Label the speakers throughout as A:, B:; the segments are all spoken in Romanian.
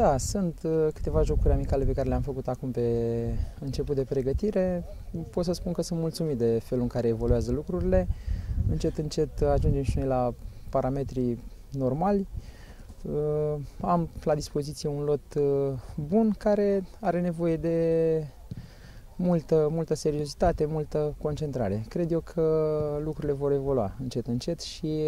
A: Da, sunt uh, câteva jocuri amicale pe care le-am făcut acum pe început de pregătire. Pot să spun că sunt mulțumit de felul în care evoluează lucrurile. Încet, încet ajungem și noi la parametrii normali. Uh, am la dispoziție un lot uh, bun care are nevoie de multă, multă seriozitate, multă concentrare. Cred eu că lucrurile vor evolua încet, încet și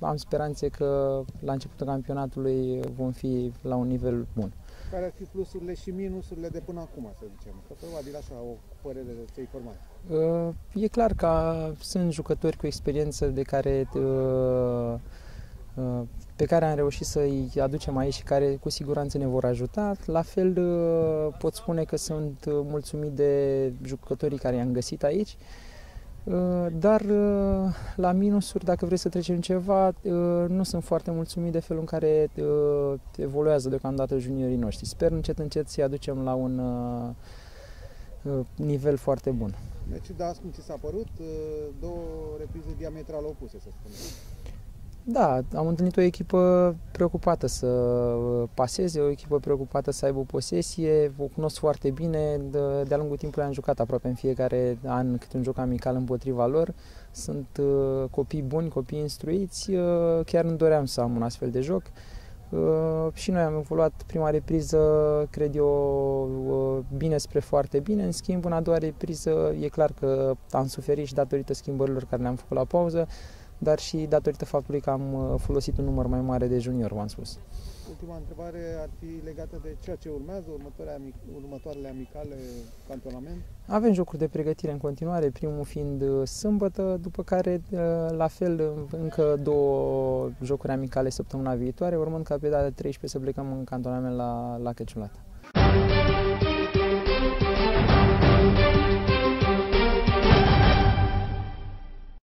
A: am speranțe că la începutul campionatului vom fi la un nivel bun.
B: Care ar fi plusurile și minusurile de până acum, să zicem? Că probabil așa o părere de ți format.
A: Uh, e clar că sunt jucători cu experiență de care uh, uh, pe care am reușit să-i aducem aici și care cu siguranță ne vor ajuta. La fel pot spune că sunt mulțumit de jucătorii care i-am găsit aici Uh, dar uh, la minusuri, dacă vrei să trecem ceva, uh, nu sunt foarte mulțumit de felul în care evoluează deocamdată juniorii noștri. Sper încet încet să-i aducem la un nivel foarte bun.
B: Deci, da, cum ți s-a părut, două reprize diametral opuse, să spunem.
A: Da, am întâlnit o echipă preocupată să paseze, o echipă preocupată să aibă o posesie, o cunosc foarte bine, de-a lungul timpului am jucat aproape în fiecare an câte un joc amical împotriva lor. Sunt uh, copii buni, copii instruiți, uh, chiar nu doream să am un astfel de joc. Uh, și noi am evoluat prima repriză, cred eu, bine spre foarte bine. În schimb, în a doua repriză, e clar că am suferit și datorită schimbărilor care le-am făcut la pauză dar și datorită faptului că am uh, folosit un număr mai mare de junior, v-am spus.
B: Ultima întrebare ar fi legată de ceea ce urmează, următoarele amicale cantonament?
A: Avem jocuri de pregătire în continuare, primul fiind uh, sâmbătă, după care uh, la fel încă două jocuri amicale săptămâna viitoare, urmând ca pe data de 13 să plecăm în cantonament la, la Căciulată.